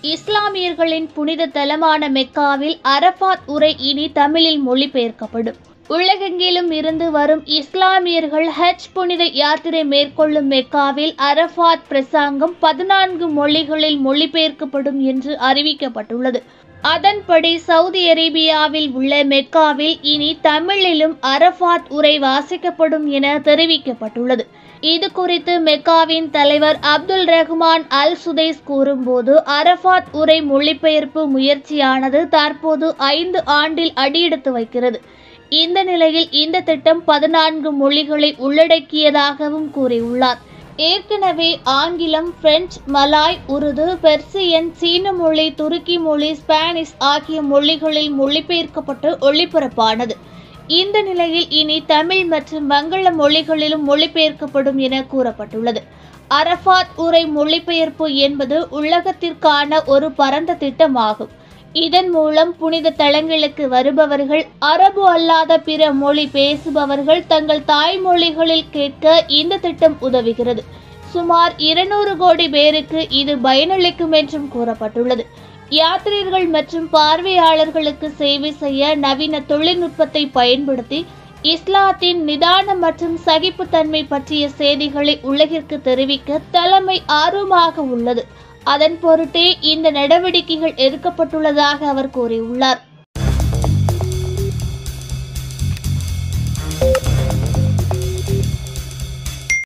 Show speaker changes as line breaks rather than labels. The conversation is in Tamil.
இஸ்லாமியர்களின் புனித தலமான மெக்காவில் அரபாத் உரை இனி தமிழில் மொழிபெயர்க்கப்படும். உலகெங்கிலும் இருந்து வரும் இஸ்லாமியர்கள் ஹஜ் புனித யாத்திரை மேற்கொள்ளும் மெக்காவில் அரஃபாத் பிரசாங்கம் பதினான்கு மொழிகளில் மொழிபெயர்க்கப்படும் என்று அறிவிக்கப்பட்டுள்ளது. அதன்படி சவுதி அரேபியாவில் உள்ள மெக்காவில் இனி தமிழிலும் அரஃபாத் உரை வாசிக்கப்படும் என தெரிவிக்கப்பட்டுள்ளது. இது குறித்து மெக்காவின் தலைவர் அப்துல் ரஹ்மான் அல் சுதேஸ் கூறும்போது அரஃபாத் உரை மொழிபெயர்ப்பு முயற்சியானது தற்போது ஐந்து ஆண்டில் அடியெடுத்து வைக்கிறது. இந்த நிலையில் இந்த திட்டம் பதினான்கு மொழிகளை உள்ளடக்கியதாகவும் கூறியுள்ளார். ஏற்கனவே ஆங்கிலம் பிரெஞ்சு மலாய் உருது பெர்சியன் சீன மொழி துருக்கி மொழி ஸ்பானிஷ் ஆகிய மொழிகளில் மொழிபெயர்க்கப்பட்டு ஒளிபரப்பானது. இந்த நிலையில் இனி தமிழ் மற்றும் வங்கள மொழிகளிலும் மொழிபெயர்க்கப்படும் என கூறப்பட்டுள்ளது. அரஃபாத் உரை மொழிபெயர்ப்பு என்பது உலகத்திற்கான ஒரு பரந்த திட்டமாகும். இதன் மூலம் புனித தலங்களுக்கு வருபவர்கள் அரபு அல்லாத பிற மொழி பேசுபவர்கள் தங்கள் தாய்மொழிகளில் கேட்க இந்த திட்டம் உதவுகிறது. சுமார் இருநூறு கோடி பேருக்கு இது பயனளிக்கும் என்றும் கூறப்பட்டுள்ளது. யாத்திரியர்கள் மற்றும் பார்வையாளர்களுக்கு சேவை செய்ய நவீன தொழில்நுட்பத்தை பயன்படுத்தி இஸ்லாத்தின் நிதானம் மற்றும் சகிப்புத்தன்மை பற்றிய செய்திகளை உலகிற்கு தெரிவிக்க தலைமை ஆர்வமாக உள்ளது. அதன் பொருட்டே இந்த நடவடிக்கைகள் எடுக்கப்பட்டுள்ளதாக அவர் கூறியுள்ளார்.